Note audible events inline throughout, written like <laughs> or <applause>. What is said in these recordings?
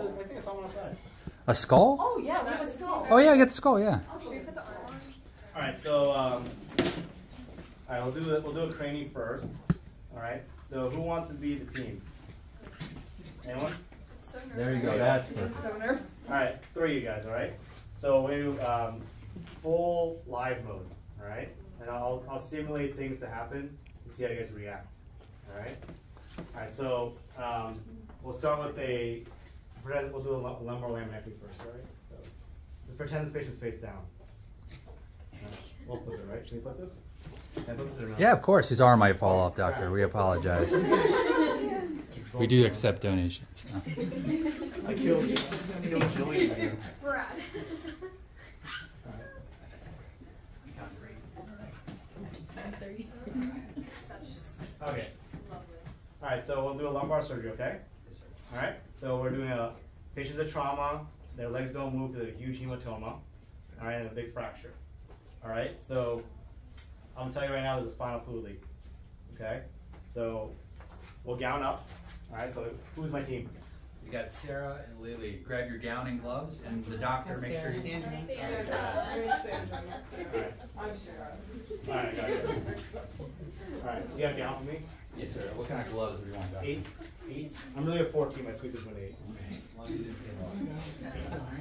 Oh, I think I saw one outside. A skull? Oh, yeah, we have a skull. Oh yeah, I get the skull. Yeah. All right, so um, all right, we'll do it. We'll do a cranny first. All right. So who wants to be the team? Anyone? There you go. That's perfect. All right, three of you guys. All right. So we do um, full live mode. All right, and I'll I'll simulate things to happen and see how you guys react. All right. All right. So um, we'll start with a. Pretend we'll do a lu- lumbar laminectomy first. All right. So pretend this patient's face down. All right, We'll flip it, right? Should we flip this? Yeah, flip this. Yeah, of course. His arm might fall off, doctor. We apologize. <laughs> We do accept donations. No. <laughs> I killed, I killed Jillian there. <laughs> Brad. Okay. All right, so we'll do a lumbar surgery, okay? All right, so we're doing a patient's a trauma. Their legs don't move because of a huge hematoma. All right, and a big fracture. All right, so I'm gonna tell you right now, there's a spinal fluid leak. Okay, so we'll gown up. All right, so who's my team? We got Sarah and Lily. Grab your gown and gloves, and the doctor make sure you. All right, all right, got it. All right, so you got a gown for me? Yes, sir. What kind of gloves do you want, doctor? Eight, eight. I'm really a 14. I squeeze it to an eight. As long as you didn't say no.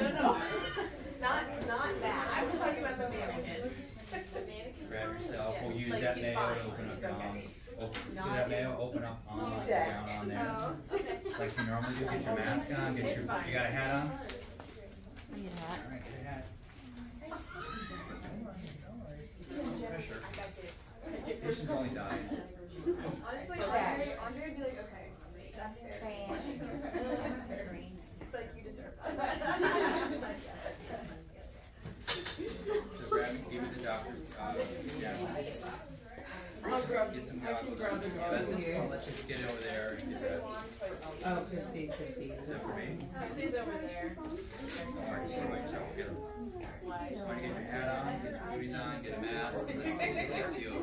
No, no, not, not that. I was talking about the mannequin. Grab yourself. We'll use that nail to open up. Um, open, see that nail? Open up on He's dead. down on there. Oh, okay. Like you normally do. Get your mask on. Get your. You got a hat on? All right, get a hat. Pressure. Patient's only dying. Honestly, Andre, Andre would be like, okay, that's fair. That's fair. It's like, you deserve that. Like, yes. So grab it, give it to doctor's. Uh, yeah. I'll grab, Get some I can goggles. grab the Yeah, let's just, let's get over there. Oh, Christy, Christy. Is that for me? Over there. Alright, so like, so get a- to get your hat on, get your booties on, get a mask, and then I'll you.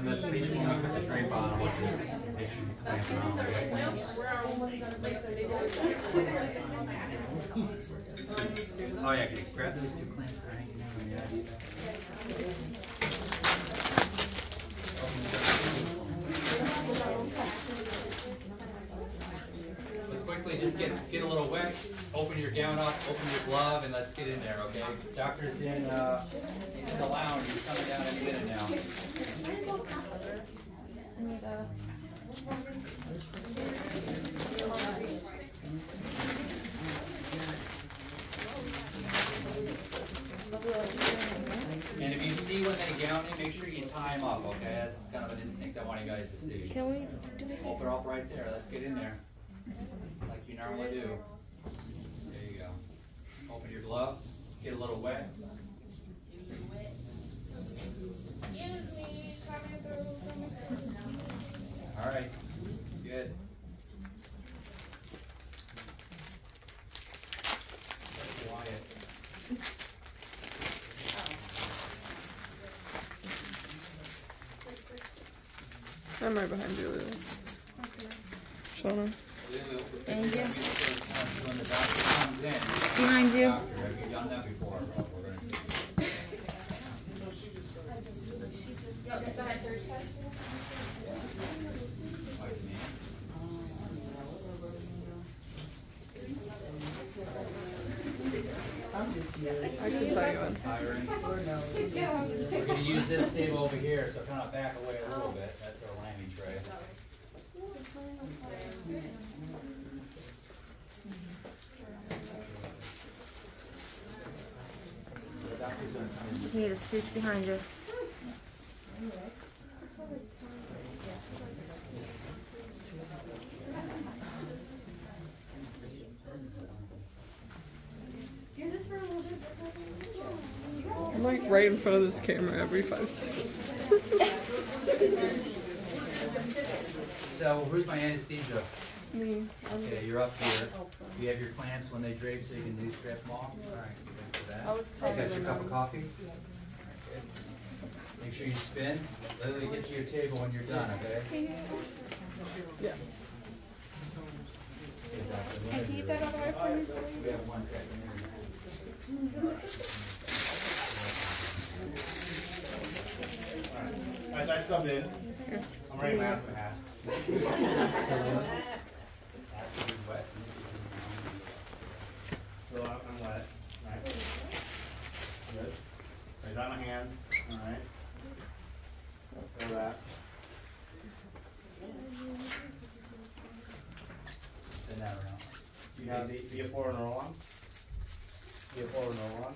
When the the on, I want make sure you clamp on. Oh yeah, grab those two clamps, right? Yeah. So quickly, just get, get a little wet, open your gown up, open your glove, and let's get in there, okay? Doctor's in, uh, he's in the lounge, he's coming down any minute now. And if you see when they gown in, make sure you tie them up, okay? That's kind of an instinct I want you guys to see. Can we do it? Open up right there, let's get in there like you normally do. There you go. Open your glove, get a little wet. All right, good. I'm right behind you, Lily. Okay. Shauna. Just here. I can tell you. We're gonna use this table over here, so kind of back away a little bit, that's our landing tray. The doctor's gonna come in. Just need to scooch behind you. Do this for a little bit. I'm like right in front of this camera every five seconds. So who's my anesthesia? Me. Okay, you're up here. You have your clamps when they drape so you can de-strap them off? Alright, thanks for that. I was You got your cup of coffee? Alright. Make sure you spin. Literally get to your table when you're done, okay? Yeah. Can you keep that out of my phone? We have one check in here. Alright, so I scrubbed in. I'm wearing a mask and a hat. <laughs> It's wet. So I'm I'm wet, right? Good. So I dry my hands, alright? Feel that. Spin that around. Do you have the, do you have four in a row on? Do you have four in a row on?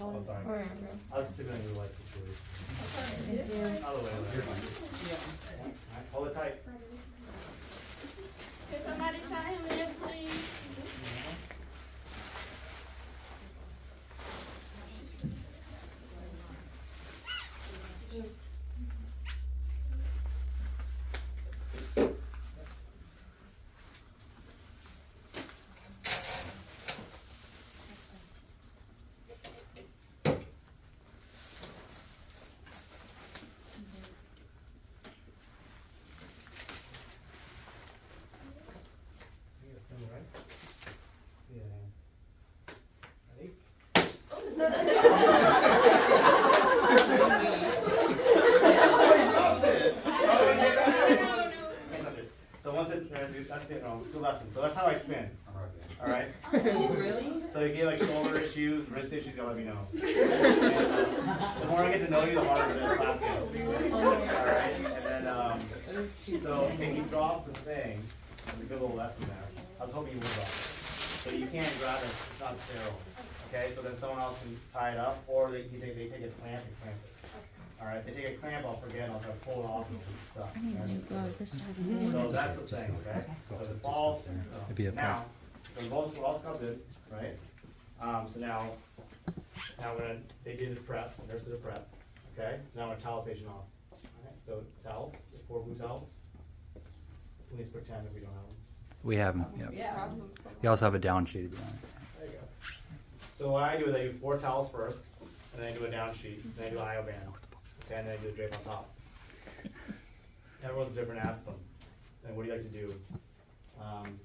Can you get my Oh, sorry. Yeah, I was just gonna do like situation. Thank you. Other way, You're other way. fine. Alright, hold it tight. Can somebody tell him in, please? I think it's coming, right? Yeah. Ready? Can't touch it. So once it, that's it, no, two lessons. So that's how I spin, alright? Really? So if you have like shoulder issues, wrist issues, you'll let me know. And, uh, The more I get to know you, the harder the slap <laughs> gets. Alright, and then, um, so if he drops the thing, there's a good little lesson there. I was hoping you would drop it. So you can't grab it, it's not sterile. Okay, so then someone else can tie it up, or they, they, they take a clamp and clamp it. Alright, they take a clamp, I'll forget, I'll try to pull it off and it's stuck. I need a new glove this time. So that's the thing, okay? So the ball, It'd be a now, the ball's, we're all scrubbed in, right? Um, so now, now we're they did the prep, nurse the prep, okay? So now I'm gonna towel the patient off. Alright, so towels, four blue towels. We just pretend if we don't have them. We have them, yep. Yeah. You also have a down sheet if you want. There you go. So what I do is I do four towels first, and then I do a down sheet, then I do Ioban, okay, and then I do a drape on top. <laughs> Everyone's different, ask them, and what do you like to do? Um,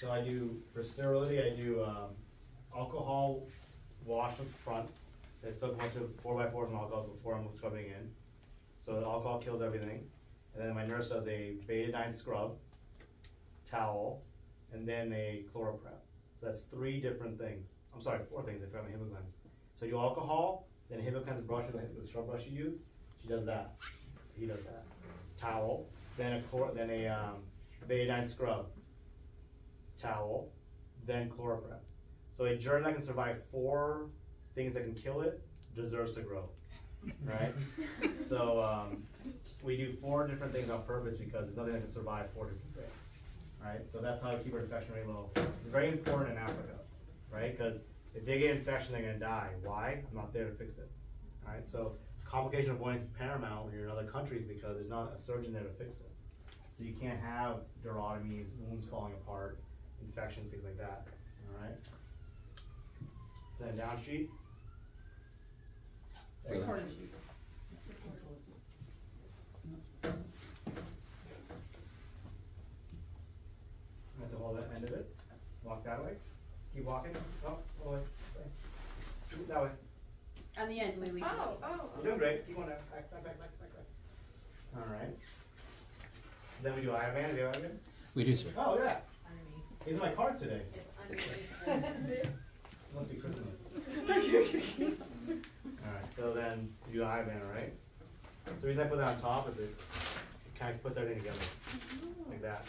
so I do, for sterility, I do, um, alcohol wash up front, I soak a bunch of four by fours and alcohol before I'm scrubbing in. So the alcohol kills everything, and then my nurse does a betadine scrub, towel, and then a ChloraPrep. So that's three different things. I'm sorry, four things if I have a HIPAA So you alcohol, then a Hibiclens brush, the scrub brush you use. She does that. He does that. Towel, then a chlor, then a um, betadine scrub. Towel, then ChloraPrep. So a germ that can survive four things that can kill it deserves to grow, right? <laughs> so um, we do four different things on purpose because there's nothing that can survive four different things right? So that's how we keep our infection rate low. It's very important in Africa, right? Because if they get infection, they're gonna die. Why? I'm not there to fix it. All right, so complication avoidance is paramount when you're in other countries because there's not a surgeon there to fix it. So you can't have durotomies, wounds falling apart, infections, things like that. All right. So then down that's all that end of it. Walk that way. Keep walking. Oh, all the way. That way. On the end, Lily. Oh, oh. You're doing great. Keep going. Back, back, back, back, back, back. All right. Then we do Ioban. Do you Ioban? We do, sir. Oh, yeah. Here's my card today. It's <laughs> Must be Christmas. <laughs> <laughs> Alright, so then you do the Ioban, right? So the reason I put that on top is it, it kind of puts everything together. Mm-hmm. Like that.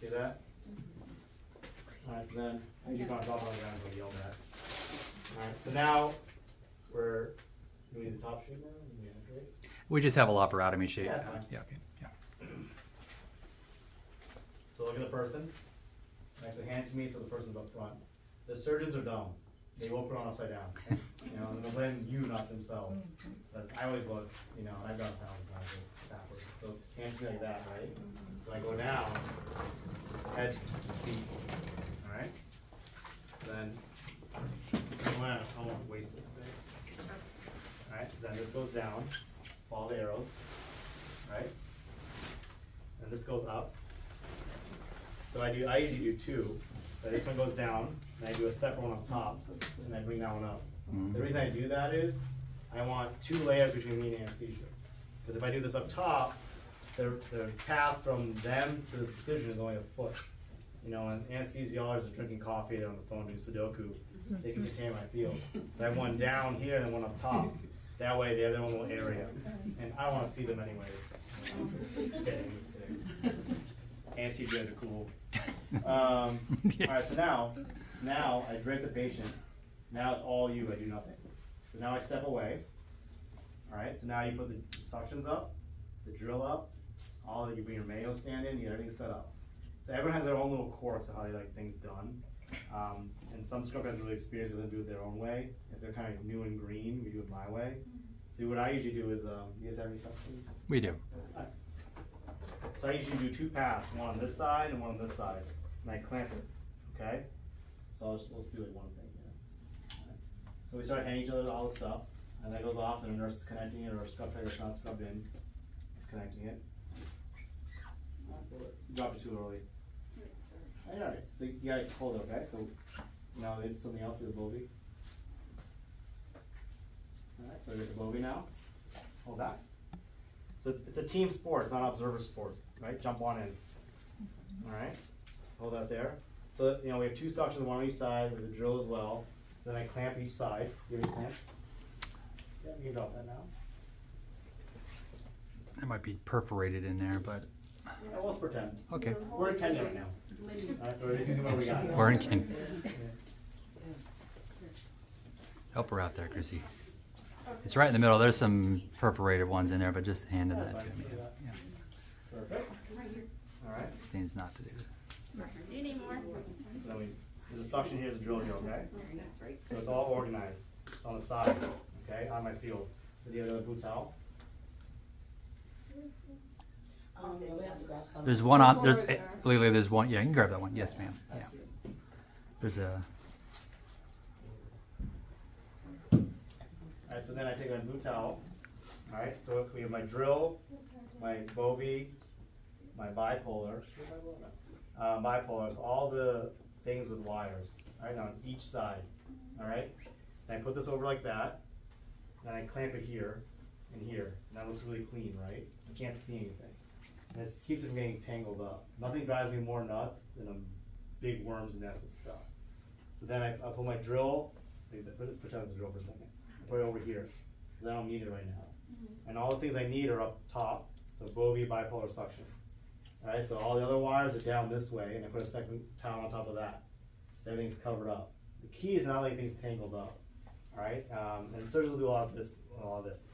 See that? Alright, so then I keep on top of the ground and yell that. Alright, so now we're, do we need the top sheet now? Do we need to integrate? We just have a laparotomy shape. Yeah, that's fine. Yeah, okay, yeah. So look at the person. Next, hand to me so the person's up front. The surgeons are dumb. They will put on upside down. <laughs> You know, and they'll blame you, not themselves. But I always look, you know, and I've it a thousand times backwards. So hand to me like that, right? So I go down, head, feet. Alright? So Then, I wanna, I won't waste this today. Alright, so then this goes down, follow the arrows, right? And this goes up. So I do, I usually do two, but this one goes down, and I do a separate one on top, and I bring that one up. The reason I do that is, I want two layers between me and anesthesia. Because if I do this up top, the, the path from them to this decision is only a foot. You know, and anesthesiologists are drinking coffee, they're on the phone doing Sudoku, they can contain my field. So I have one down here and then one up top. That way they have their own little area. And I wanna see them anyways. <laughs> Just kidding, just kidding. Anesthesias are cool. Um, alright, so now, now I drape the patient. Now it's all you, I do nothing. So now I step away. Alright, so now you put the suctions up, the drill up, all that you bring your mayo stand in, you get everything set up. So everyone has their own little quirks of how they like things done. Um, and some scrub has really experienced with them do it their own way. If they're kind of new and green, we do it my way. So what I usually do is, um, you guys have any suctions? We do. So I usually do two paths, one on this side and one on this side, and I clamp it, okay? So I'll just, let's do like one thing. So we start handing each other all the stuff, and that goes off, and a nurse is connecting it, or a scrub tech that's not scrubbed in is connecting it. You dropped it too early. Alright, so you gotta hold it, okay, so now they did something else to the Bovie. Alright, so we got the Bovie now, hold that. So it's, it's a team sport, it's not an observer sport, right? Jump on in. Alright, hold that there. So, that, you know, we have two suctions, one on each side with a drill as well. Then I clamp each side. Give me a clamp. Yeah, you can drop that now. It might be perforated in there, but, Yeah, let's pretend. okay. We're in Kenya right now. Alright, so we're just using what we got. We're in Kenya. Help her out there, Chrissy. It's right in the middle. There's some perforated ones in there, but just hand That's that to me. Do that. Yeah. Perfect. Alright, Things not to do. so then we, there's a suction here, there's a drill here, okay? That's right. So it's all organized. It's on the sides, okay, on my field. So do you have another blue towel? Um, we have to grab some. There's one on, there's, Over eh, there. Lily, there's one, yeah, you can grab that one. Yes, ma'am. Yeah. That's it. There's a, Alright, so then I take my blue towel, alright, so we have my drill, my Bovie, my bipolar, uh, bipolar, so all the things with wires, alright, on each side, alright? And I put this over like that, then I clamp it here and here, and that looks really clean, right? You can't see anything. And this keeps it from getting tangled up. Nothing drives me more nuts than a big worm's nest of stuff. So then I, I put my drill, let's pretend it's a drill for a second. I put it over here, because I don't need it right now. Mm-hmm. And all the things I need are up top, so Bovie bipolar suction. Alright, so all the other wires are down this way, and I put a second towel on top of that. So everything's covered up. The key is not letting things tangled up. Alright, um, and surgeons will do a lot of this, a lot of this.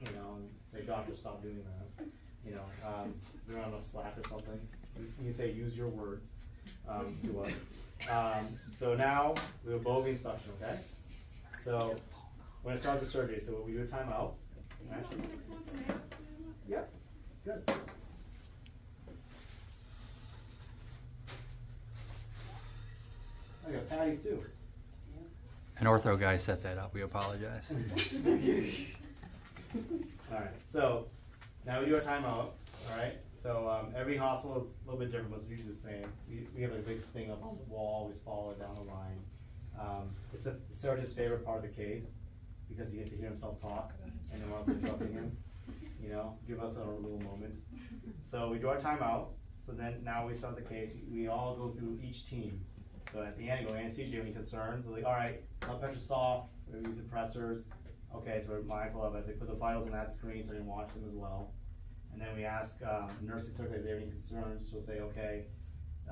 You know, and say, doctor, stop doing that. You know, um, don't have enough slack or something. You you can say, use your words, um, to us. Um, so now, we have Bovie suction, okay? So, we're gonna start the surgery, so we do a timeout. Right? Yep, good. I got patties too. an ortho guy set that up. We apologize. <laughs> Alright, so now we do our timeout, alright? So, um, every hospital is a little bit different, but it's usually the same. We, we have a big thing up on the wall, we follow it down the line. Um, it's a surgeon's favorite part of the case, because he gets to hear himself talk, and no one else interrupting him, you know, give us a little moment. So we do our timeout, so then now we start the case, we all go through each team. So at the end, go anesthesia, do you have any concerns? We're like, alright, blood pressure's soft, We're use suppressors. Okay, so we're mindful of, as they put the vitals on that screen, so you can watch them as well. And then we ask, um, nursing circle if they have any concerns, she'll say, okay,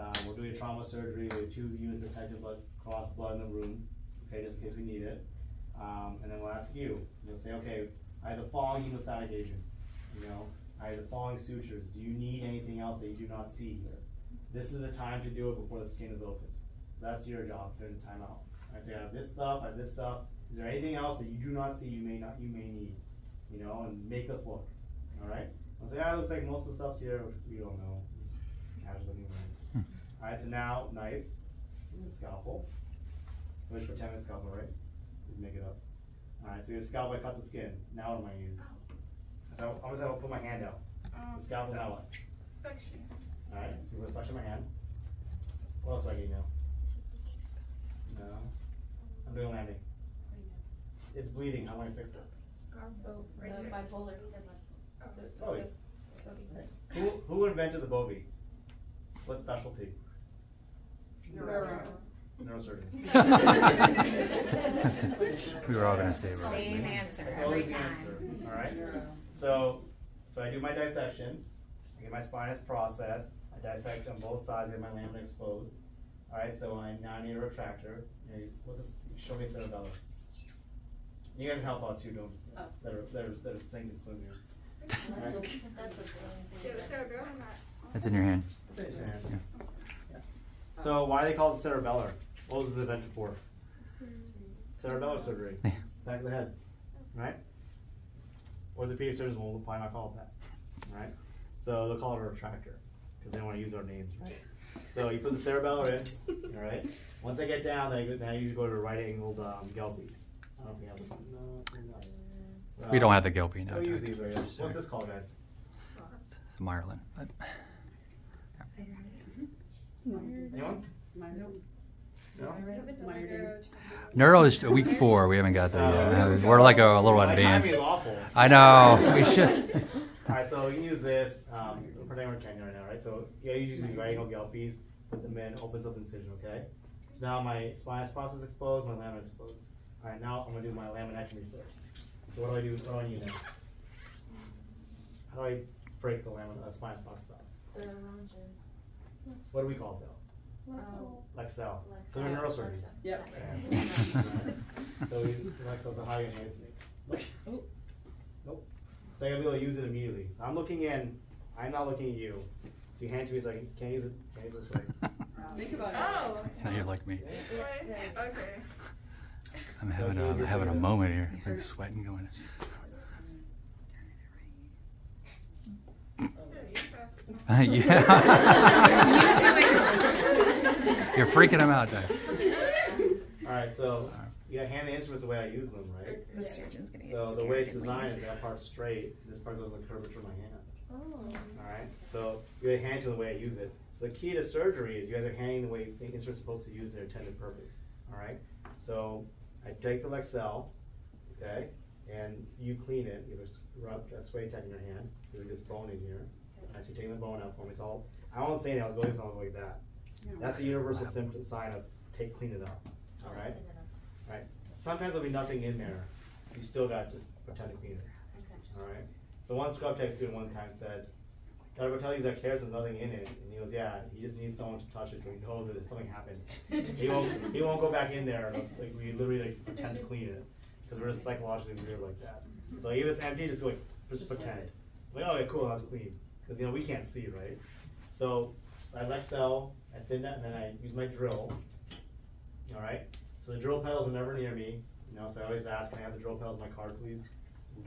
uh, we're doing a trauma surgery, we have two units of detective blood, cross blood in the room, okay, just in case we need it. Um, and then we'll ask you, you'll say, okay, I have the following hemostatic agents, you know, I have the following sutures, do you need anything else that you do not see here? This is the time to do it before the skin is open, so that's your job during the timeout. I say, I have this stuff, I have this stuff, is there anything else that you do not see you may not, you may need, you know, and make us look, alright? I'll say, ah, it looks like most of the stuff's here, we don't know, casually anyway. Alright, so now, knife, scalpel, so we pretend it's scalpel, right? Just make it up. Alright, so your scalpel, I cut the skin, now what am I use? So I'm just gonna put my hand out, Um, the scalpel, now what? Section. Alright, so we're gonna suction my hand. What else do I need now? No. I'm doing landing. It's bleeding, how am I gonna fix it? Oh, Right the there. bipolar. Oh, oh yeah. Who, who invented the Bovie? What specialty? Neuro. Neurosurgeon. <laughs> <laughs> We were all gonna say Robert Same answer That's every always the time. answer, alright? So, so I do my dissection, I get my spinous process, I dissect on both sides, get my lamina exposed. Alright, so I now need a retractor, You know, what's this, show me cerebellum. You guys can help out too, don't, Oh. that are, that are, that are sink and swim here. Alright? Yeah, the cerebellum not- It's in your hand. So why are they called cerebellar? What was this invented for? Cerebellar surgery, Yeah. back of the head, right? Orthopedic surgeons will probably not call it that, right? So they'll call it a retractor, because they don't wanna use our names, right? So you put the cerebellar in, alright? Once I get down, then I, go- then I usually go to right angled, um, Gelpis. I don't know if we have one, no, no. We don't have the Gelpi now. We'll use these right What's this called, guys? It's Ireland. But Anyone? No? Neuro is week four. We haven't got there yet. Uh, We're like a, a little My timing advanced. is awful. I know. We should. <laughs> Alright, so you can use this, um, we're pretending we're Kenya right now, right? So, yeah, you use right angle Gelpis, put them in, opens up the incision, okay? So now my spinous process exposed, my lamina exposed. Alright, now I'm gonna do my laminectomy first. So what do I do, what do I need now? How do I break the lamina, uh, spinous process up? What do we call it though? Leksell. So we're neurosurgeons. Yep. Yeah. Alright. <laughs> So we, Leksell, so how you hand it to me? Nope. Nope. So I gotta be able to use it immediately. So I'm looking in, I'm not looking at you. So you hand it to me, so like, can, can't use it, can't use it this way. <laughs> Think about it. Oh, Now you're like me. <laughs> this okay. I'm having a, I'm having a moment here. It's like sweating going. Oh, <laughs> yeah, you fast. yeah. You're freaking him out, Doug. Alright, so you gotta hand the instruments the way I use them, right? The surgeon's gonna get So the way it's designed is that part's straight, this part goes in the curvature of my hand. Oh. Alright, so you gotta hand it to the way I use it. So the key to surgery is you guys are handing the way the instrument's supposed to use their intended purpose. Alright? So I take the Leksell, okay, and you clean it, you have a s- rub a spray tech in your hand, there's this bone in here. Alright, so you're taking the bone out for me, so I'll, I won't say anything, I was going something like that. That's a universal symptom sign of take clean it up. Alright? Alright. Sometimes there'll be nothing in there. You still got just pretend to clean it. Alright? So one scrub tech student one time said, go tell you Zach Harrison's nothing in it. And he goes, Yeah, he just needs someone to touch it so he knows that something happened. he won't he won't go back in there unless like we literally like pretend to clean it. Because we're just psychologically weird like that. So if it's empty, just like just pretend. Like, oh yeah, cool, that's clean. Because you know we can't see, right? So I Leksell, I thin that, and then I use my drill. All right. So the drill pedals are never near me. You know, so I always ask, can I have the drill pedals in my car, please?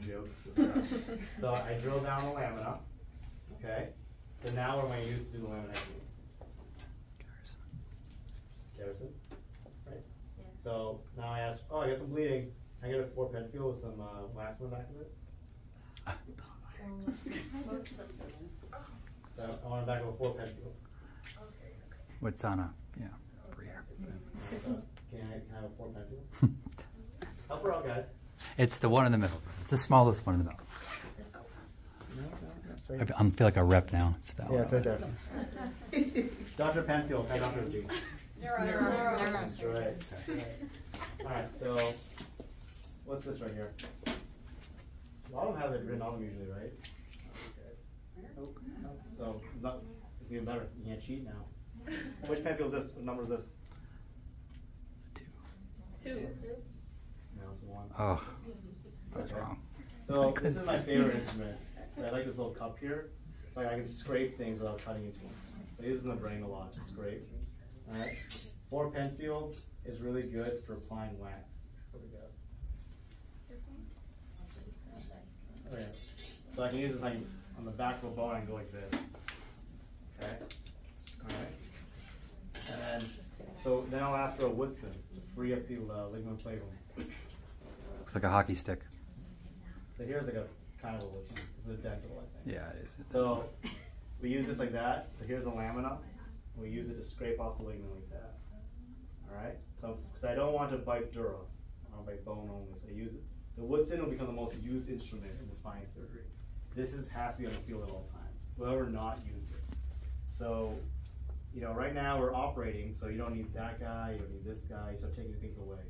Joke. <laughs> so I drill down the lamina. Okay. So now what am I use to do the laminectomy? Kerrison. Kerrison? Right. Yeah. So now I ask, oh, I got some bleeding. Can I get a four Penfield with some uh, wax on the back of it? So I want to back over four Penfield. What's on a, yeah, over here. So can I, can I have a four Penfield? <laughs> Help her out, guys. It's the one in the middle. It's the smallest one in the middle. No, no, that's I I feel like a rep now. It's that Yeah, one. it's right there. <laughs> Dr. Penfield, head Dr. Z. That's right. Alright, so what's this right here? A lot of them have it written on them usually, right? Nope. So not, it's even better. You can't cheat now. Which Penfield is this? What number is this? Two. No, it's one. Oh, that's Okay. wrong. So this is my favorite instrument. I like this little cup here, so I can scrape things without cutting into them. I use this in the brain a lot to scrape. All right. Four Penfield is really good for applying wax. What we got? Oh, yeah. So I can use this like on the back of a bone and go like this. Okay. All right. And then, so then I'll ask for a Woodson to free up the uh, ligament flavum. Like a hockey stick. So here's like a kind of a This is a dental, I think. Yeah, it is. It's- So we use this like that. So here's a lamina. and We use it to scrape off the ligament like that. All right. So because I don't want to bite dura, I want to bite bone only. So I use it. The Woodson will become the most used instrument in the spine surgery. This is has to be on the field at all times. Whoever not use this. So you know, right now we're operating, so you don't need that guy, you don't need this guy. You start taking things away.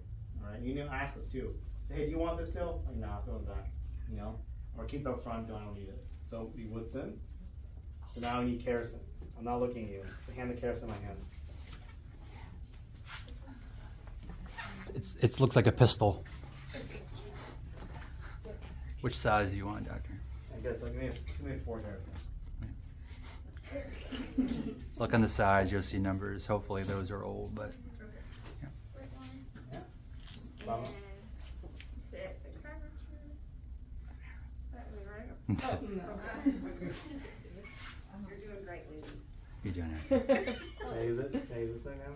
All right. You need to ask us too. Say, hey, do you want this still? Like, nah, throw it back. You know, or keep it up front. No, I don't need it. So we Woodson. So now we need Kerrison. I'm not looking at you. So hand the Kerrison in my hand. It's, it looks like a pistol. Which size do you want, doctor? I guess like give me, give me four Kerrison. <laughs> Look on the sides, you'll see numbers. Hopefully those are old, but Mama. You're doing great, lady. you're doing it. Can I use it? Can I use this thing now?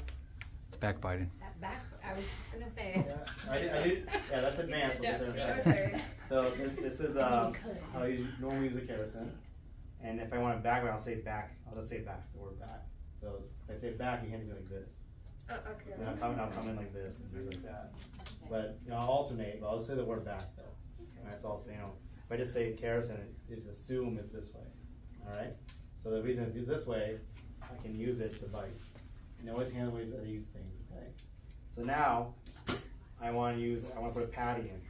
It's backbiting. That back, I was just gonna say. Yeah. I did, I did, yeah, that's <laughs> advanced. We'll get there in a Okay. second. So this, this is um, how you normally use a Kerrison. And if I want it back, I'll say back. I'll just say back, the word back. So if I say back, you hand me like this. Oh, okay. Then I'll come, I'll come in like this and do like that. But, you know, I'll alternate, but I'll just say the word back, so. And that's all, you know, if I just say Kerrison, it just assume it's this way, alright? So the reason it's used this way, I can use it to bite. And always handle ways that I use things, okay? So now, I wanna use, I wanna put a patty in.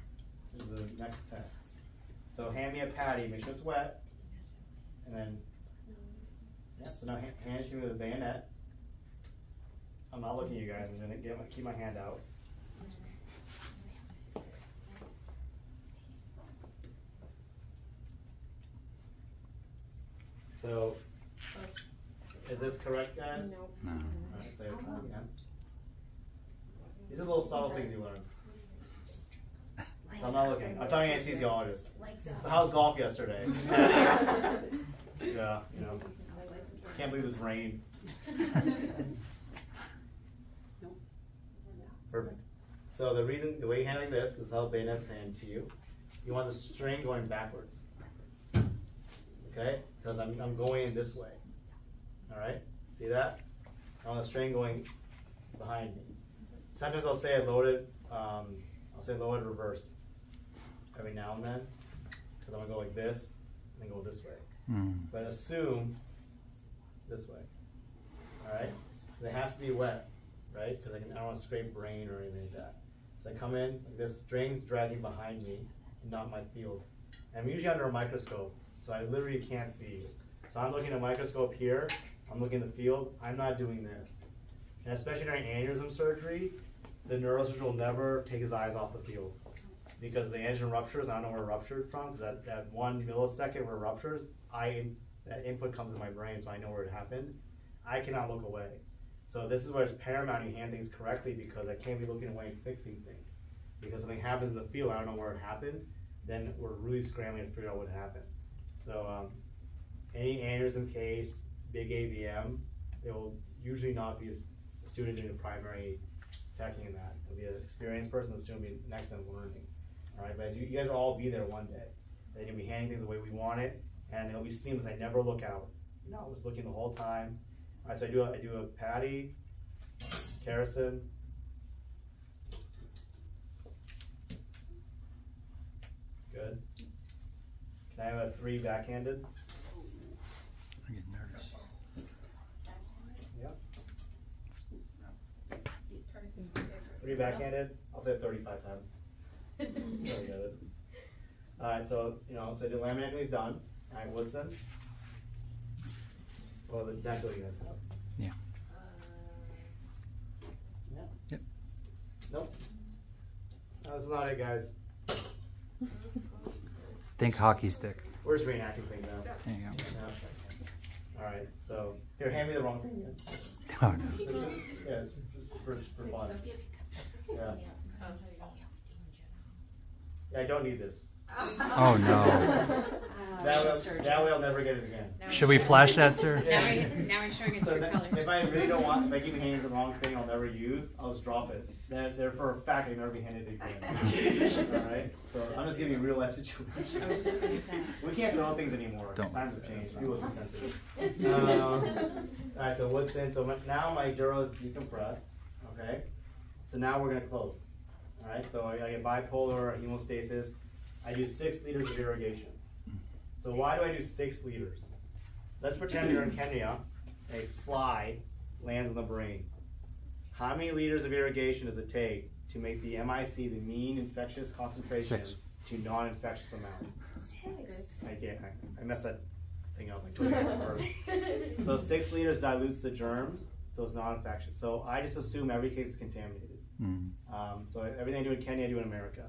This is the next test. So hand me a patty, make sure it's wet, and then, yeah, so now hand, hand it to me with a bayonet. I'm not looking at you guys, I'm gonna get my, keep my hand out. So, is this correct, guys? Nope. No. Alright, so try it again. These are little subtle things you learn. So I'm not looking, I'm talking anesthesiologist. So how's golf yesterday? <laughs> yeah, you know, can't believe this rain. <laughs> Perfect. So the reason, the way you hand like this, this is how bayonet's hand to you. You want the string going backwards. Okay? Because I'm, I'm going this way. Alright? See that? I want the string going behind me. Sometimes I'll say I loaded, um, I'll say loaded reverse every now and then. Because I'm going to go like this and then go this way. Hmm. But assume this way. Alright? They have to be wet, right? Because I, can, I don't want to scrape brain or anything like that. So I come in, like this string's dragging behind me and not my field. And I'm usually under a microscope, so I literally can't see. So I'm looking at a microscope here, I'm looking at the field, I'm not doing this. And especially during aneurysm surgery, the neurosurgeon will never take his eyes off the field. Because the aneurysm ruptures, I don't know where it ruptured from, because that, that one millisecond where it ruptures, I, that input comes in my brain, so I know where it happened. I cannot look away. So this is where it's paramount you hand things correctly because I can't be looking away and fixing things. Because something happens in the field, I don't know where it happened, then we're really scrambling to figure out what happened. So um, any aneurysm case, big AVM, it will usually not be a student the primary in that. It'll be an experienced person, the student will be next them learning. All right, but as you, you guys will all be there one day. Then you'll be handing things the way we want it, and it'll be seamless. I never look out. you know, I was looking the whole time. Alright, so I do a, I do a patty, Kerrison. Good. Can I have a three backhanded? I'm getting nervous. Yep. Three backhanded, I'll say it thirty-five times. Really good. Alright, so, you know, so the laminectomy is done. Alright, Woodson. Well, the dental you guys have. Yeah. Uh, yeah. Yep. Nope. That's not it, guys. <laughs> Think hockey stick. We're just reenacting things now. There you go. Yeah. Alright, so, here, hand me the wrong thing again. <laughs> Oh, no. Yeah, just for, for fun. Yeah. Yeah, I don't need this. Oh, no. <laughs> That way, that way I'll never get it again. Should we flash that, sir? Now, we, now he's showing his So true that- colors. if I really don't want, if I keep handing the wrong thing I'll never use, I'll just drop it. They're, they're for a fact, I never be handed it again. <laughs> Alright, so I'm just giving you a real life situation. I was just gonna say. We can't throw things anymore. Don't. Times have changed. People are sensitive. <laughs> Um, Alright, so what's in? So my- now my dura is decompressed. Okay. So now we're gonna close. Alright, so I, I get bipolar hemostasis. I do six liters of irrigation. So why do I do six liters? Let's pretend you're in Kenya. A fly lands on the brain. How many liters of irrigation does it take to make the MIC, the mean infectious concentration, Six. to non-infectious amount? Six. I can't. I, I messed that thing up like 20 minutes first. <laughs> So six liters dilutes the germs, so it's non-infectious. So I just assume every case is contaminated. Mm. Um, so everything I do in Kenya, I do in America.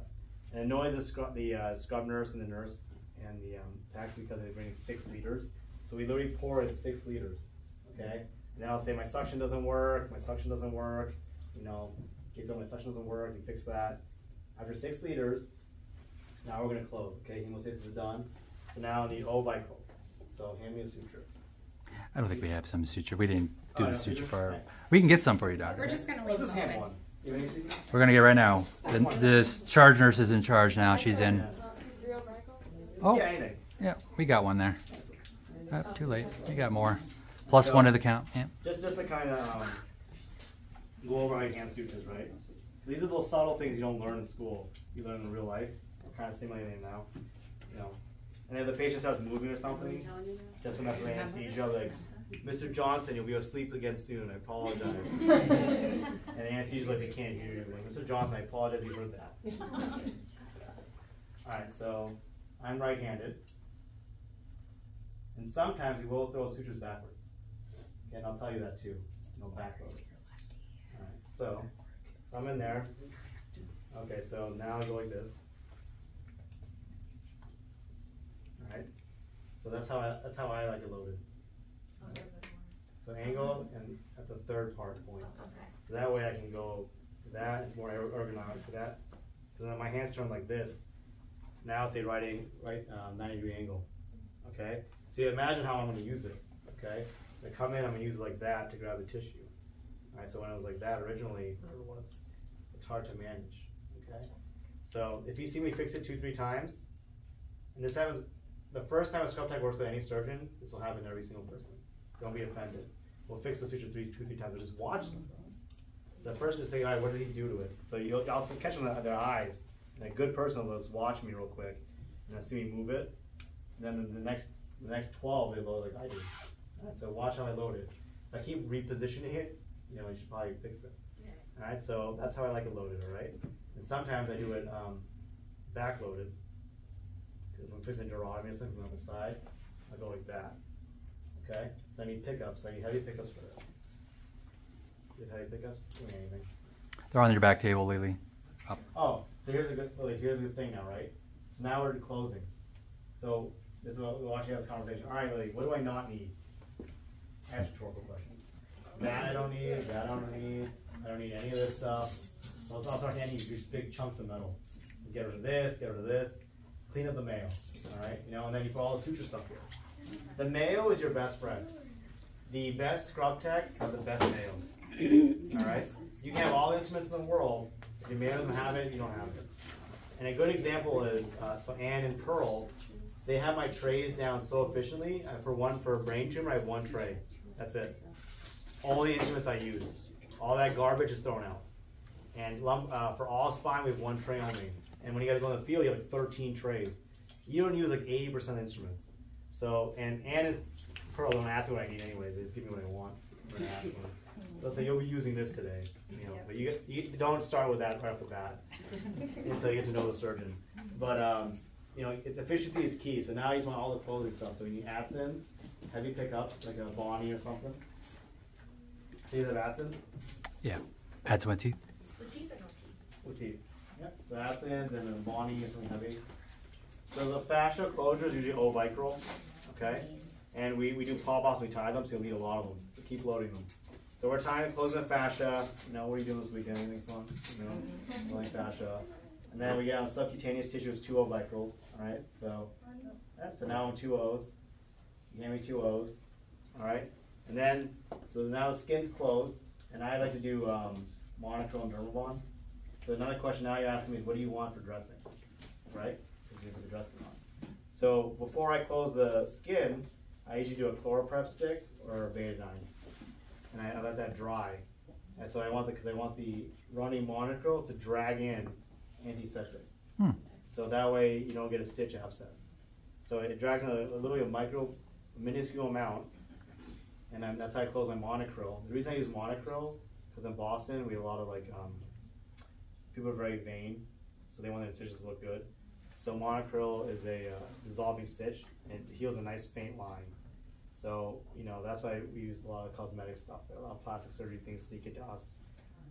And it annoys the scrub, the uh, scrub nurse and the nurse and the um, tech because they bring in six liters. So we literally pour in six liters, okay? And then I'll say my suction doesn't work, my suction doesn't work, you know, get them, my suction doesn't work, you fix that. After six liters, now we're gonna close, okay? Hemostasis is done. So now I need ovicles. So hand me a suture. I don't think we have some suture. We didn't do Oh, the no, suture suture? part. Okay. We can get some for you, doctor. We're just gonna Let's leave just hand one. You have any suture? We're gonna get right now. The, the charge nurse is in charge now. She's in. Yeah. Oh, Yeah, we got one there. Oh, too late. We got more. Plus one to the count. Yeah. Just, just to kind of um, go over my hand sutures, right? These are those subtle things you don't learn in school. You learn in real life. We're kind of simulating it now, you know. And if the patient starts moving or something, just to mess with anesthesia, like, Mr. Johnson, you'll be asleep again soon. I apologize. <laughs> and the anesthesia's like, they can't hear you. Like, Mr. Johnson, I apologize. You heard that. <laughs> All right, so I'm right-handed, and sometimes we will throw sutures backwards. Okay, and I'll tell you that too. No backload. Alright, so, so I'm in there. Okay, so now I go like this. Alright, so that's how I, that's how I like it loaded. So angle and at the third part point. So that way I can go that, it's more er- ergonomic, so that, so then my hands turn like this. Now it's a right, ang- right, um, ninety degree angle, okay? So you imagine how I'm gonna use it, okay? So I come in, I'm gonna use it like that to grab the tissue. Alright, so when it was like that originally, whatever it was, it's hard to manage, okay? So if you see me fix it two, three times, and this happens, the first time a scrub tech works with any surgeon, this will happen to every single person. Don't be offended. We'll fix the suture three, two, three times, just watch them. The person is saying, alright, what did he do to it? So you'll also catch them their eyes. And a good person will just watch me real quick, and they'll see me move it. And then the next, the next twelve, they load like I do. Alright, so watch how I load it. If I keep repositioning it, you know, you should probably fix it. Alright, so that's how I like it loaded, alright? And sometimes I do it, um, backloaded. Cause when I'm fixing durotomy or something on the side, I go like that. Okay, so I need pickups, I need heavy pickups for this. Do you have heavy pickups? Doing anything? They're on your back table, Lily. Up. Oh, so here's a good, well, here's a good thing now, right? So now we're closing. So this is what we're watching this conversation. All right, Lily, what do I not need? Ask rhetorical questions. That I don't need. That I don't need. I don't need any of this stuff. So let's also handing you these big chunks of metal. Get rid of this. Get rid of this. Clean up the mayo. All right, you know, and then you put all the suture stuff here. The mayo is your best friend. The best scrub techs have the best mayos. All right, you can have all the instruments in the world. If your mayo doesn't have it, you don't have it. And a good example is uh, so Anne and Pearl they have my trays down so efficiently. Uh, for one, for a brain tumor, I have one tray. That's it. All the instruments I use, all that garbage is thrown out. And uh, for all spine, we have one tray only. And when you guys go in the field, you have like 13 trays. You don't use like 80% of instruments. So, and and Pearl don't ask me what I need anyways. They just give me what I want. When I ask them. They'll say you'll be using this today, you know. But you, you don't start with that right off the bat <laughs> until you get to know the surgeon. But um, you know, it's efficiency is key. So now you just want all the clothing stuff. So you need Adsons, heavy pickups like a Bonney or something. These have Adsons Yeah. Add to my teeth. For teeth or no teeth? with teeth. Yep. So Adsons and a Bonney or something heavy. So the fascia closure is usually O Vicryl, okay? And we, we do pop-offs, we tie them, so you'll need a lot of them. So keep loading them. So we're tying, closing the fascia. You know, what are you doing this weekend? Anything fun? You know, like fascia. And then we get on subcutaneous tissues, two O Vicryls. All right. So, so now I'm two O's. You hand me two O's. All right. And then, so now the skin's closed, and I like to do um, monocryl dermabond. So another question now you're asking me is, what do you want for dressing? Right? Because you put the dressing on. So before I close the skin, I usually do a ChloraPrep stick or a betadine, and I, I let that dry. And so I want the because I want the running monocryl to drag in antiseptic. Hmm. So that way you don't get a stitch abscess. So it drags in a, a literally a micro, minuscule amount, and then that's how I close my monocryl. The reason I use monocryl because in Boston we have a lot of like um, people are very vain, so they want their stitches to look good. So monocryl is a uh, dissolving stitch and it heals a nice faint line. So you know that's why we use a lot of cosmetic stuff. A lot of plastic surgery things sneak into us.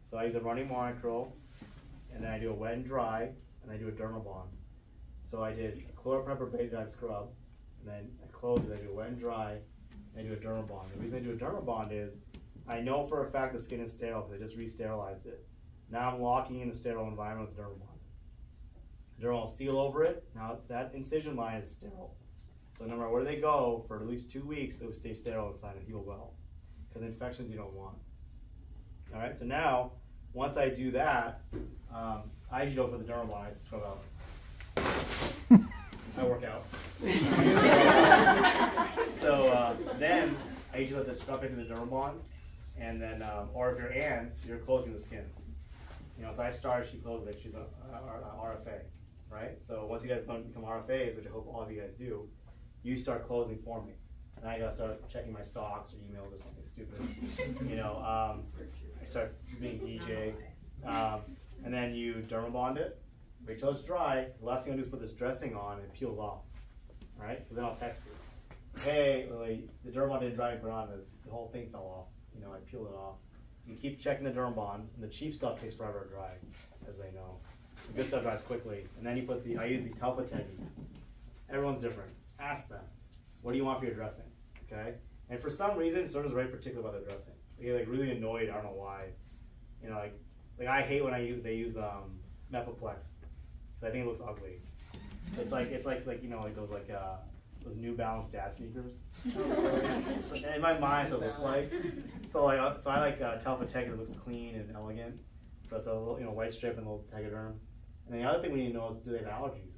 So I use a running monocryl, and then I do a wet and dry, and I do a dermabond. So I did a ChloraPrep or betadine scrub, and then I close it. I do a wet and dry, and I do a dermabond. The reason I do a dermabond is I know for a fact the skin is sterile because I just re-sterilized it. Now I'm locking in the sterile environment with. Dermal will seal over it. Now that incision line is sterile. So no matter where they go, for at least two weeks, it will stay sterile inside and heal well. Because infections you don't want. All right, so now, once I do that, um, I usually go for the dermal. I scrub out. I work out. <laughs> so uh, then I usually let the scrub into the dermabond, and then, um, or if you're Ann, you're closing the skin. You know, so I started, she closes it. She's a, a, a RFA, right? So once you guys don't become RFAs, which I hope all of you guys do, you start closing for me. And I gotta start checking my stocks or emails or something stupid. <laughs> you know, um, I start being DJ. Um, and then you dermabond it. Wait till it's dry. the last thing I do is put this dressing on and it peels off. Right? Because then I'll text you. Hey, Lily, the dermabond didn't dry and put on. The, the whole thing fell off. You know, I peeled it off. So you keep checking the dermabond. And the cheap stuff takes forever to dry, as they know. The good stuff dries quickly. And then you put the, I use the Telfa Tegi. Everyone's different. Ask them. What do you want for your dressing? Okay? And for some reason, are very particular about their dressing. They get like really annoyed. I don't know why. You know, like like I hate when I use they use um, Mepilex. 'cause I think it looks ugly. It's like it's like like you know like those like uh, those New Balance dad sneakers. <laughs> In my mind, it looks like. So like uh, so I like uh, Telfa Tech. It looks clean and elegant. So it's a little you know white strip and a little tegaderm. And the other thing we need to know is do they have allergies,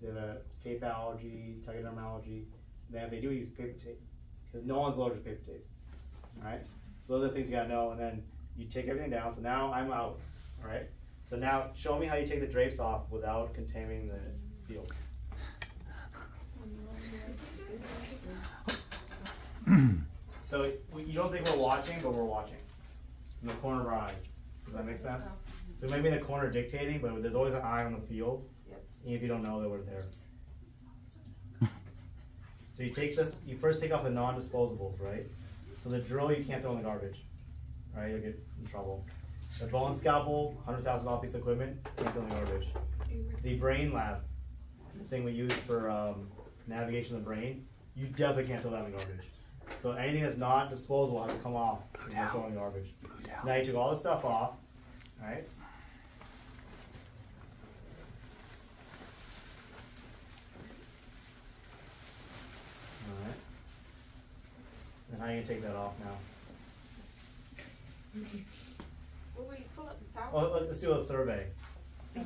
they have a tape allergy, tegaderm allergy? Then if they do, use paper tape because no one's allergic to paper tape. Right. So those are things you gotta know, and then you take everything down. So now I'm out. Right. So now show me how you take the drapes off without contaminating the field. so you don't think we're watching, but we're watching in the corner of our eyes. Does that make sense? So maybe in the corner dictating, but there's always an eye on the field. Even if you don't know that we're there. <laughs> So you take this, you first take off the non-disposables, right? So the drill you can't throw in the garbage, right? You'll get in trouble. The bone scalpel, hundred thousand dollar piece of equipment, can't throw in the garbage. The Brainlab, the thing we use for um, navigation of the brain, you definitely can't throw that in the garbage. So anything that's not disposable has to come off and not throw in the garbage. So now you took all the stuff off, right? Alright. And how are you gonna take that off now? Will we pull up the towel? Well, oh, let- let's do a survey.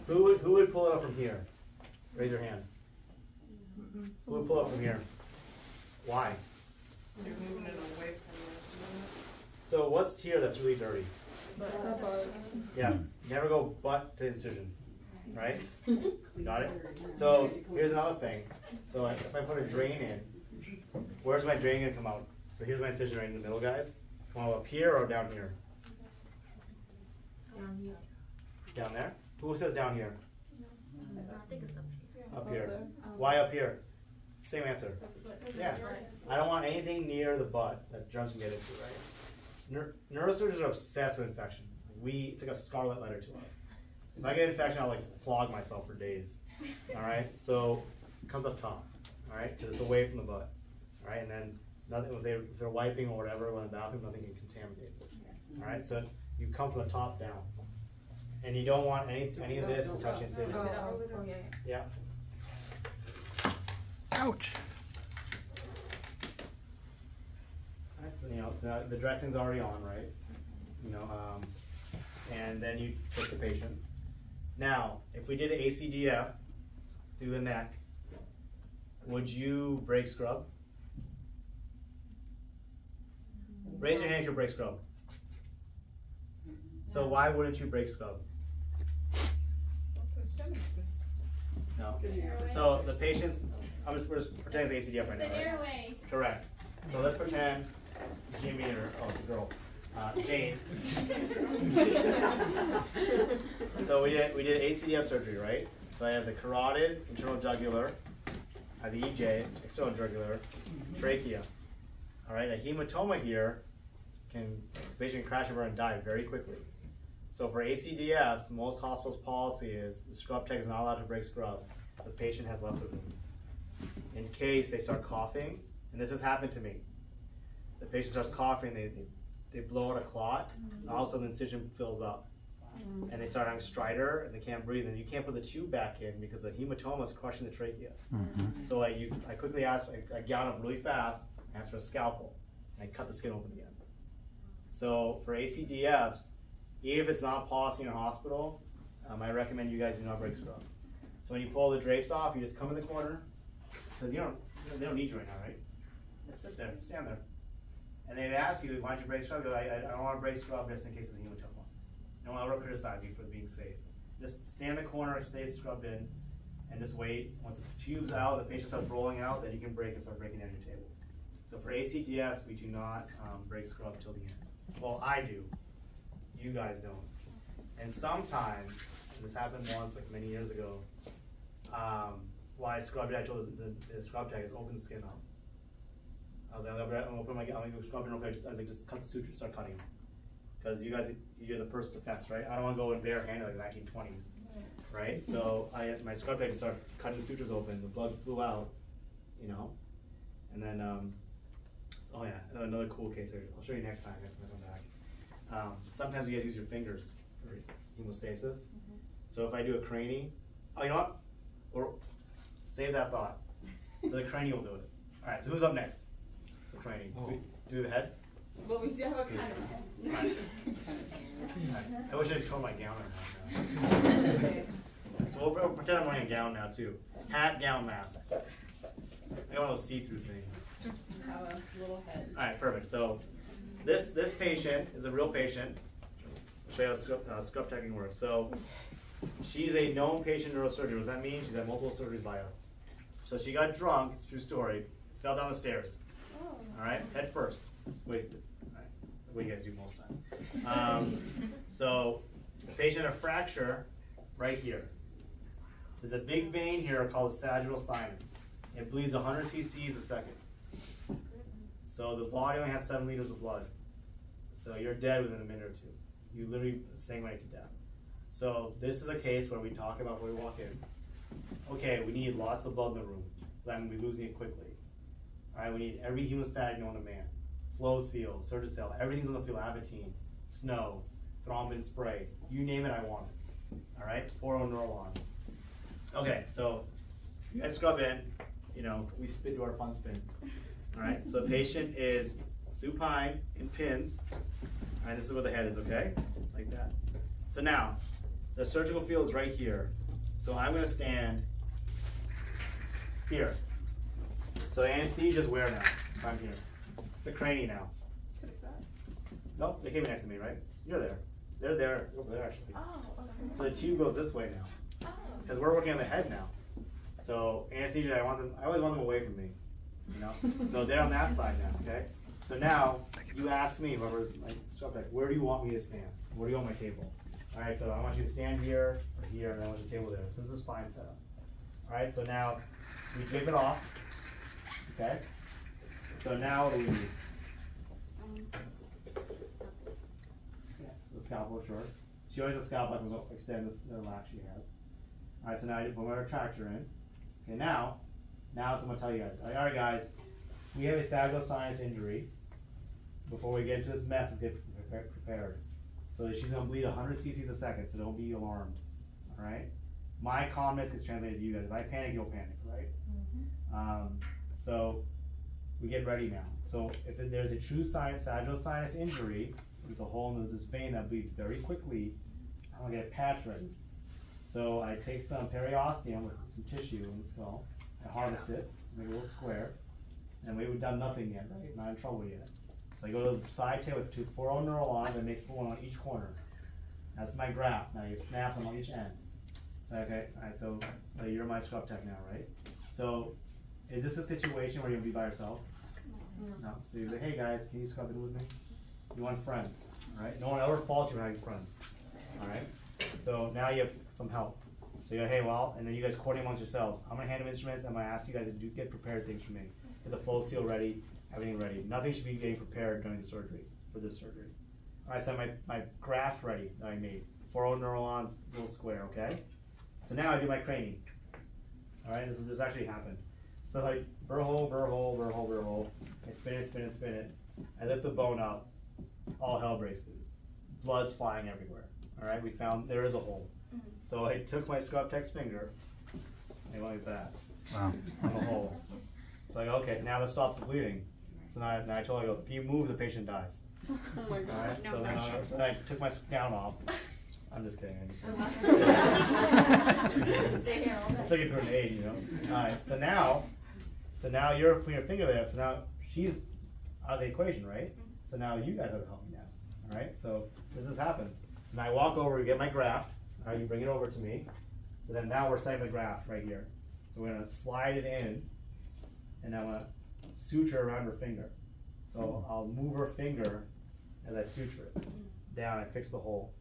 Who would, who would pull it up from here? Raise your hand. Who would pull it up from here? Why? You're moving it away from So what's here that's really dirty? this. Yeah, never go butt to incision, right? <laughs> Got it? So here's another thing. So if I put a drain in, where's my drain gonna come out? So here's my incision right in the middle, guys. Come out up here or down here? Down here. Down there? Who says down here? Up here. Um, Why up here? Same answer. Yeah. I don't want anything near the butt that germs can get into, right? Neur- neurosurgeons are obsessed with infection. We, it's like a scarlet letter to us. If I get infection, I'll like flog myself for days. <laughs> All right, so it comes up top. All right, because it's away from the butt. All right, and then nothing if, they, if they're wiping or whatever in the bathroom, nothing can contaminate. All right, so you come from the top down, and you don't want any any of this to touch the incision. Yeah. Ouch. Alright, so you know, so now the dressing's already on, right? You know, um, and then you take the patient. Now, if we did an ACDF through the neck, would you break scrub? Raise your hand if you break scrub. So why wouldn't you break scrub? No. So the patient's, I'm just, we're just pretending it's ACDF right now, right? airway. Correct. So let's pretend Jimmy or, oh, it's a girl, uh, Jane. <laughs> so we did, we did ACDF surgery, right? So I have the carotid, internal jugular, I have the EJ, external jugular, trachea. All right, a hematoma here can, the patient crash over and die very quickly. So for ACDFs, most hospitals' policy is the scrub tech is not allowed to break scrub. The patient has left the room. In case they start coughing, and this has happened to me. The patient starts coughing, they, they, they blow out a clot, and all of a sudden the incision fills up. And they start having stridor, and they can't breathe, and you can't put the tube back in because the hematoma is crushing the trachea. Mm-hmm. So I, you, I quickly asked, I, I gown up really fast, asked for a scalpel, and I cut the skin open again. So for ACDFs, even if it's not policy in a hospital, um, I recommend you guys do not break scrub. So when you pull the drapes off, you just come in the corner, because you don't, they don't need you right now, right? Just sit there, stand there. And they ask you, why don't you break scrub? Go, I, I, don't want to break scrub just in case it's a hematoma. No one ever criticize you for being safe. Just stand in the corner, stay scrubbed in, and just wait. Once the tube's out, the patient starts rolling out, then you can break and start breaking down your. So for ACDF, we do not um, break scrub till the end. Well, I do. You guys don't. And sometimes, and this happened once, like many years ago, um, why I scrubbed it, I told the, the, the scrub tech is open the skin up. I was like, I'm gonna open my, I'm gonna go scrub it real quick. I was like, just cut the suture, start cutting. Because you guys, you're the first defense, right? I don't want to go in barehanded like 1920s, right? So I, my scrub tech started cutting the sutures open. The blood flew out, you know, and then, um, oh yeah, another cool case. Here. I'll show you next time. Next time I come back. Um, sometimes you guys use your fingers for hemostasis. So if I do a cranie, oh, you know what? Or save that thought. The <laughs> cranie will do it. All right. So who's up next? The cranie. Do we- Do the head? Well, we do have a kind of. All right. I wish I could throw my gown on now. <laughs> So we'll, we'll pretend I'm wearing a gown now too. Hat, gown, mask. I got one of those see-through things. Have a little head. All right, perfect. So this this patient is a real patient. I'll show you how scrub, uh, scrub teching works. So she's a known patient neurosurgeon. What does that mean? She's had multiple surgeries by us. So she got drunk. It's a true story. Fell down the stairs. All right, head first, wasted. All right, way you guys do most of the time. Um, <laughs> so the patient had a fracture right here. There's a big vein here called the sagittal sinus. It bleeds 100 cc's a second. So the body only has seven liters of blood. So you're dead within a minute or two. You literally sanguinate to death. So this is a case where we talk about when we walk in. Okay, we need lots of blood in the room. Then we're losing it quickly. All right, we need every hemostatic known to man. Floseal, Surgicel, everything's on the field. Avitene, snow, thrombin spray. You name it, I want it. All right, 40 Nurolon. Okay, so guys scrub in. You know, we spin to our fun spin. All right, so the patient is supine in pins. All right, this is where the head is, okay? Like that. So now, the surgical field is right here. So I'm gonna stand here. So anesthesia's where now? If I'm here. It's a cranie now. Nope, they came next to me, right? You're there. They're there, oh, over there actually. Oh, okay. So the tube goes this way now, Oh. because we're working on the head now. So anesthesia, I want them, I always want them away from me, you know? So they're on that side now, okay? So now, you ask me, whoever's like, where do you want me to stand? Where do you want my table? Alright, so I want you to stand here, or here, and I want your table there. So this is fine setup. Alright, so now, we drape it off, okay? So now what do we need? Yeah, so scalpel short. She always has scalpel, gonna extend this, the latch she has. Alright, so now I put my retractor in. Okay, now, now I'm gonna tell you guys. Alright, guys, we have a sagittal sinus injury. Before we get into this mess, let's get prepared. So that she's gonna bleed 100 cc's a second, so don't be alarmed. Alright? My calmness is translated to you guys. If I panic, you'll panic, right? Um, so, we get ready now. So, if there's a true sinus, sagittal sinus injury, there's a hole in this vein that bleeds very quickly, I'm gonna get a patch ready. So I take some periosteum with some tissue in the skull, harvest it, make a little square, and we've done nothing yet, right? Not in trouble yet. So I go to the side tail with two four neurons and make one on each corner. That's my graph. Now you snap them on each end. So okay, alright, so uh, you're my scrub tech now, right? So is this a situation where you'll be by yourself? No. So you say, hey guys, can you scrub it with me? You want friends, alright? No one ever faults you for having friends. Alright? So now you have some help. So you go, hey, well, and then you guys coordinate amongst yourselves. I'm gonna hand them instruments. I'm gonna ask you guys to do, get prepared things for me. Get the Floseal ready, everything ready. Nothing should be getting prepared during the surgery, for this surgery. Alright, so my, my graft ready that I made. Four neurons, little square, okay? So now I do my craning. Alright, this is this actually happened. So like burr hole, burr hole, burr hole, burr hole. I spin it, spin it, spin it. I lift the bone up. All hell breaks loose. Blood's flying everywhere. Alright, we found there is a hole. So I took my scrub tech's finger. I went like that. Wow. On the hole. So I go, okay, now that stops the bleeding. So now I, now I told her, I go, if you move, the patient dies. <laughs> Oh my god. Alright, No so then I, pressure. so I took my gown off. I'm just kidding. <laughs> <laughs> Stay here all It's like a grenade, you know? Alright, so now, so now you're putting your finger there, so now she's out of the equation, right? Mm-hmm. So now you guys have to help me now, alright? So this is happens. So now I walk over, you get my graft, alright, you bring it over to me. So then now we're setting the graft right here. So we're gonna slide it in, and I'm gonna suture around her finger. So I'll move her finger as I suture it down, I fix the hole,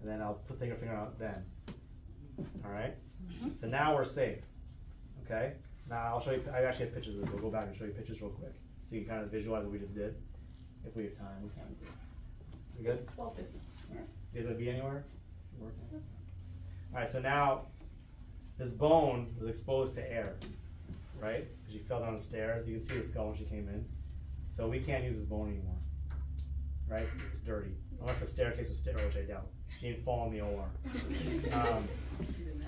and then I'll put take her finger out then. Alright? Mm-hmm. So now we're safe. Okay? Now I'll show you, I actually have pictures of this, we'll go back and show you pictures real quick. So you can kind of visualize what we just did. If we have time, is it? We good? Twelve fifty. Is it be anywhere? Working? Alright, so now, this bone was exposed to air, right? Because she fell down the stairs, you can see the skull when she came in. So we can't use this bone anymore. Right, it's, it's dirty, unless the staircase was sterile, which I doubt. She didn't fall <laughs> in the OR. Um,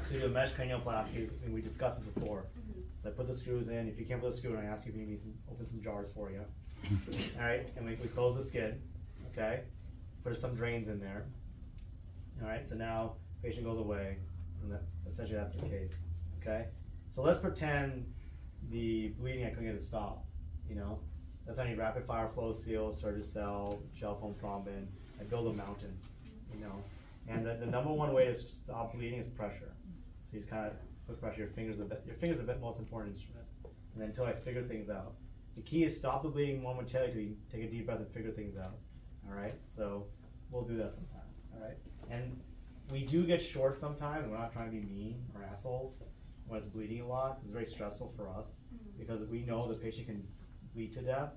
so we do a mesh cranioplasty, and we discussed this before. So I put the screws in, if you can't put the screw in, I ask you if you need me some, open some jars for you. <laughs> Alright, and we, we close the skin, okay? Put some drains in there. Alright, so now patient goes away, and that, essentially that's the case, okay? So let's pretend the bleeding I couldn't get to stop, you know? That's how need rapid fire Floseal, Surgicel, Gelfoam thrombin, I build a mountain, you know? And the, the number one way to stop bleeding is pressure. So you just kind of put pressure, your fingers a bit, your fingers a bit most important instrument. And then until I figure things out. The key is stop the bleeding momentarily you take a deep breath and figure things out. Alright, so we'll do that sometimes, alright? And we do get short sometimes, and we're not trying to be mean or assholes when it's bleeding a lot. It's very stressful for us mm-hmm. because we know the patient can bleed to death.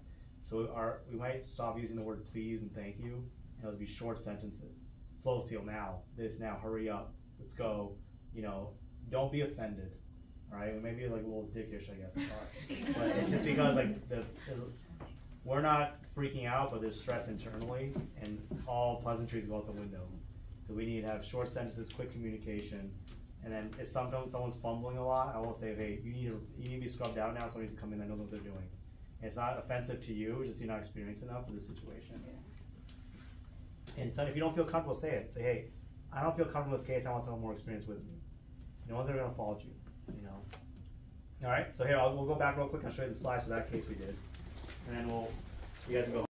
So our, we might stop using the word please and thank you, and it'll be short sentences. Floseal now, this now, hurry up, let's go. You know, don't be offended. Alright, we may be like a little dickish, I guess. <laughs> But it's just because like the, the- we're not freaking out, but there's stress internally, and all pleasantries go out the window. So we need to have short sentences, quick communication, and then if sometimes someone's fumbling a lot, I will say, hey, you need to you need to be scrubbed out now. Somebody needs to come in that knows what they're doing. And it's not offensive to you, just you're not experienced enough for this situation. And so if you don't feel comfortable, say it. Say, hey, I don't feel comfortable in this case. I want someone more experienced with me. No one's ever gonna fault you. You know. All right. So here, I'll, we'll go back real quick. I'll show you the slides for that case we did, and then we'll you guys can go.